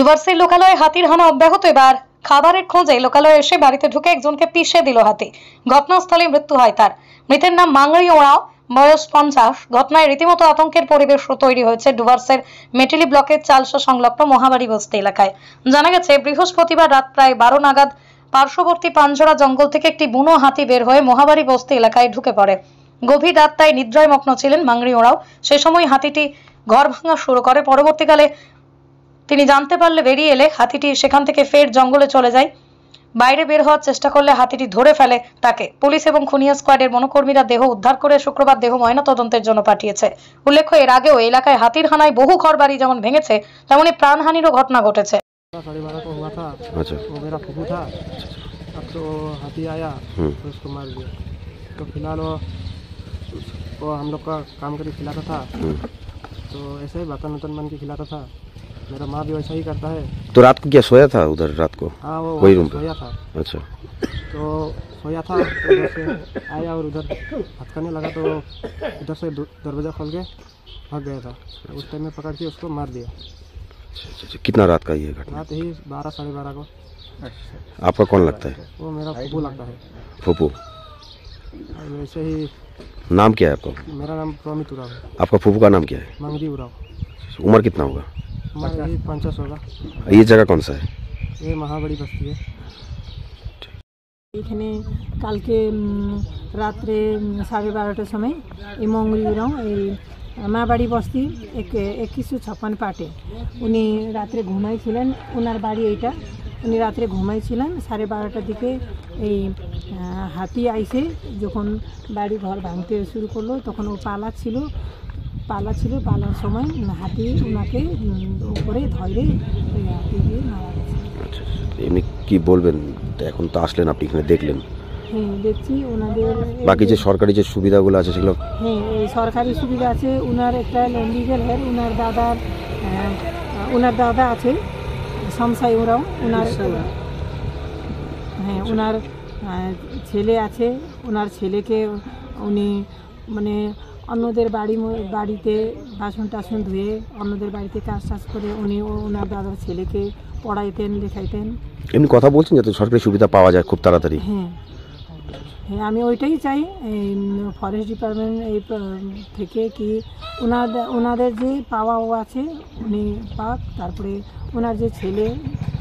ডুভার্সির লোকালয়ে হাতির হানা অব্যাহত এবার। খাবারের খোঁজে লোকালয়ে এসে বাড়িতে ঢুকে একজনকে পিষে দিল হাতি। ঘটনাস্থলে মৃত্যু হয় তার। মৃতের নাম মাংরি ওড়াও বয়স পঞ্চাশ। ঘটনায় রীতিমতো আতঙ্কের পরিবেশ তৈরি হয়েছে ডুভার্সের মেটেলি ব্লকের চালসা সংলগ্ন মহাবাড়ি বস্তি এলাকায়। জানা গেছে, বৃহস্পতিবার রাত প্রায় বারো নাগাদ পার্শ্ববর্তী পাঞ্জরা জঙ্গল থেকে একটি বুনো হাতি বের হয়ে মহাবাড়ি বস্তি এলাকায় ঢুকে পড়ে। গভীর রাত তাই নিদ্রায় মগ্ন ছিলেন মাংরি ওড়াও সে সময় হাতিটি ঘর ভাঙা শুরু করে। পরবর্তীকালে তিনি জানতে পারলে বেরিয়ে এলে হাতিটি সেখান থেকে ফের জঙ্গলে চলে যায় বাইরে বের হওয়ার চেষ্টা করলে হাতিটি ধরে ফেলে তাকে পুলিশ এবং খুনিয়া স্কোয়াডের বনকর্মীরা দেহ উদ্ধার করে শুক্রবার দেহ ময়নাতদন্তের জন্য পাঠিয়েছে উল্লেখ্য এর আগেও এই এলাকায় হাতির হানায় বহু ঘরবাড়ি যেমন ভেঙেছে তেমনি প্রাণহানিরও ঘটনা ঘটেছে साढ़े बारह को हुआ था अच्छा वो मेरा फूफू था अब तो हाथी आया हम्म। तो उसको मार दिया तो फिलहाल वो वो हम लोग का काम करके खिलाता था हम्म। तो ऐसे ही बर्तन वर्तन बन के खिलाता था मेरा माँ भी वैसा ही करता है। तो रात को क्या सोया था उधर रात को? हाँ वो वही रूम पे? सोया था। अच्छा। तो सोया था तो से आया और उधर हथकने लगा तो उधर से दरवाज़ा खोल के भाग गया था। उस टाइम में पकड़ के उसको मार दिया। अच्छा, अच्छा, अच्छा। कितना रात का ये घटना? रात ही बारह साढ़े बारह को। आपका कौन लगता है? वो मेरा फूफू लगता है। फूफू वैसे ही नाम क्या है आपका? मेरा नाम प्रमित उराव है। आपका फूफू का नाम क्या है? मंगरी उराव। उम्र कितना होगा? हमारे यही पंचास होगा ये जगह कौन सा है ये महाबड़ी बस्ती है এখানে কালকে উম, রাত্রে উম, সাড়ে বারোটার সময় এই মঙ্গলিরাও এই মাবাড়ি বস্তি এক একুশশো ছাপ্পান্ন পাটে উনি রাত্রে ঘুমাইছিলেন ওনার বাড়ি এইটা উনি রাত্রে ঘুমাইছিলেন সাড়ে বারোটার দিকে এই আহ, হাতি আইসে যখন বাড়ি ঘর ভাঙতে শুরু করলো তখন ও পালা ছিল পালা ছিল পালার সময় হাতি ওনাকে উপরে ধরে হাতি দিয়ে মারা গেছে। আচ্ছা আচ্ছা। এমনি কি বলবেন? এখন তো আসলেন আপনি এখানে দেখলেন। হ্যাঁ দেখছি ওনাদের বাকি যে সরকারি যে সুবিধাগুলো আছে সেগুলো? হ্যাঁ এই সরকারি সুবিধা আছে উনার একটা লিগেল হেড উনার দাদার উনার দাদা আছে সমসাই ওরাও উনার হ্যাঁ উনার আহ, ছেলে আছে ওনার ছেলেকে উনি মানে অন্যদের বাড়ি বাড়িতে বাসন টাসন ধুয়ে অন্যদের বাড়িতে কাজ টাজ করে উনি ও- ওনার দাদার ছেলেকে পড়াইতেন লেখাইতেন। এমনি কথা বলছেন যাতে সরকারি সুবিধা পাওয়া যায় খুব তাড়াতাড়ি? হ্যাঁ। হ্যাঁ আমি ওইটাই চাই এই ফরেস্ট ডিপার্টমেন্ট এই থেকে কি ওনাদের ওনাদের যে পাওয়া ও আছে উনি পাক তারপরে ওনার যে ছেলে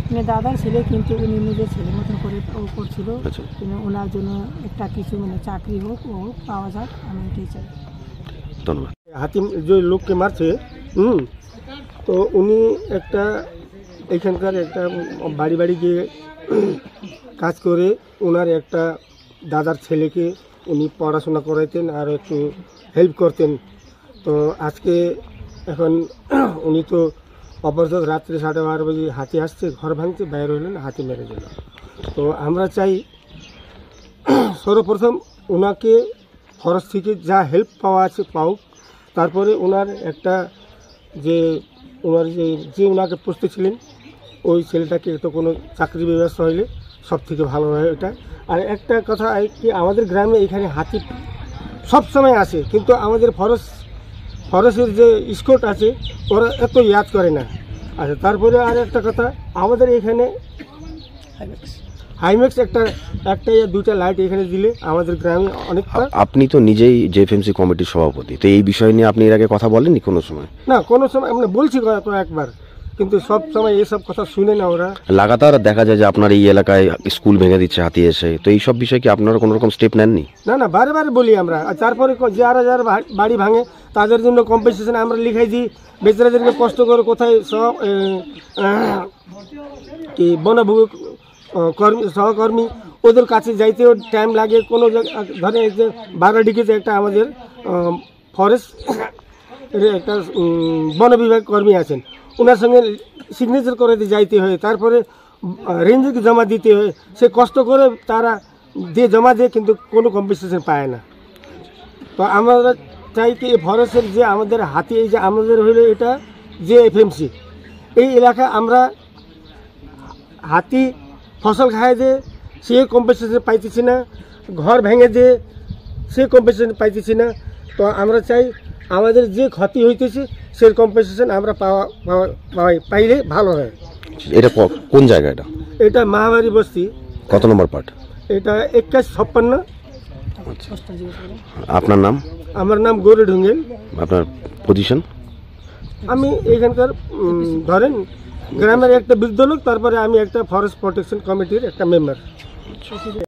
মানে দাদার ছেলে কিন্তু উনি নিজের ছেলে মতন করে ও করছিল। আচ্ছা। ওনার জন্য একটা কিছু মানে চাকরি হোক ও হোক পাওয়া যাক আমি এটাই চাই। ধন্যবাদ। হাতিম যে লোককে মারছে, হুম, তো উনি একটা এখানকার একটা বাড়ি বাড়ি গিয়ে কাজ করে ওনার একটা দাদার ছেলেকে উনি পড়াশোনা করাইতেন আর একটু হেল্প করতেন। তো আজকে এখন উনি তো অপরাধ রাত্রে সাড়ে বারো বাজে হাতি আসছে, ঘর ভাঙছে, বাইরে হলেন হাতি মেরে দিল। তো আমরা চাই সর্বপ্রথম ওনাকে খরচ থেকে যা হেল্প পাওয়া আছে পাও। তারপরে ওনার একটা যে ওনার যে যে ওনাকে পুষতে ছিলেন, ওই ছেলেটাকে তো কোনো চাকরি ব্যবস্থা হইলে সব থেকে ভালো হয় এটা। আর একটা কথা কি, আমাদের গ্রামে এখানে হাতি সব সময় আসে, কিন্তু আমাদের ফরেস্ট, ফরেস্টের যে স্কোট আছে, ওরা এত ইয়াদ করে না। আচ্ছা তারপরে আর একটা কথা, আমাদের এখানে হাইম্যাক্স একটা একটা ইয়া দুইটা লাইট এখানে দিলে আমাদের গ্রামে অনেকটা আ- আপনি তো নিজেই জেএফএমসি কমিটির সভাপতি তো এই বিষয় নিয়ে আপনি এর আগে কথা বলেননি কোনো সময়? না কোনো সময় আমরা বলছি কয়েকবার কিন্তু সব সময় এসব কথা শুনে না ওরা। লাগাতার দেখা যায় যে আপনার এই এলাকায় স্কুল ভেঙে দিচ্ছে হাতি এসে। তো এই সব বিষয়ে কি আপনারা কোনো রকম স্টেপ নেননি? না না বারে বারে বলি আমরা। আর তারপরে যারা যারা বাড়ি ভাঙে তাদের জন্য কম্পেনসেশন আমরা লিখাই দিই। বেচারাদেরকে কষ্ট করে কোথায় সব কি বনভূমি আহ, কর্মী, সহকর্মী, ওদের কাছে যাইতেও টাইম লাগে। কোনো ধরেন যে বারাডিগিতে একটা আমাদের ফরেস্ট একটা বন বিভাগ কর্মী আছেন। ওনার সঙ্গে সিগনেচার করে দিয়ে যাইতে হয়। তারপরে রেঞ্জকে জমা দিতে হয়। সে কষ্ট করে তারা দিয়ে জমা দিয়ে, কিন্তু কোনো কম্পেনসেশন পায় না। তো আমরা চাই কি এই ফরেস্টের যে আমাদের হাতি, এই যে আমাদের হইল এটা যে এফএমসি এই এলাকা আমরা হাতি ফসল খায় যে সে কম্পেনসেশন পাইতেছি না ঘর ভেঙে যে সে কম্পেনসেশন পাইতেছি না। তো আমরা চাই আমাদের যে ক্ষতি হইতেছে সে কম্পেনসেশন আমরা পাওয়া পাওয়া- পাইলে ভালো হয়। এটা কোন জায়গা এটা? এটা মাহাবাড়ি বস্তি। কত নম্বর পার্ট? এটা একাশ ছাপ্পান্ন। আপনার নাম? আমার নাম গৌরী ঢুঙ্গেল। আপনার পজিশন আমি এখানকার ধরেন গ্রামের একটা বৃদ্ধ লোক তারপরে আমি একটা ফরেস্ট প্রোটেকশন কমিটির একটা মেম্বার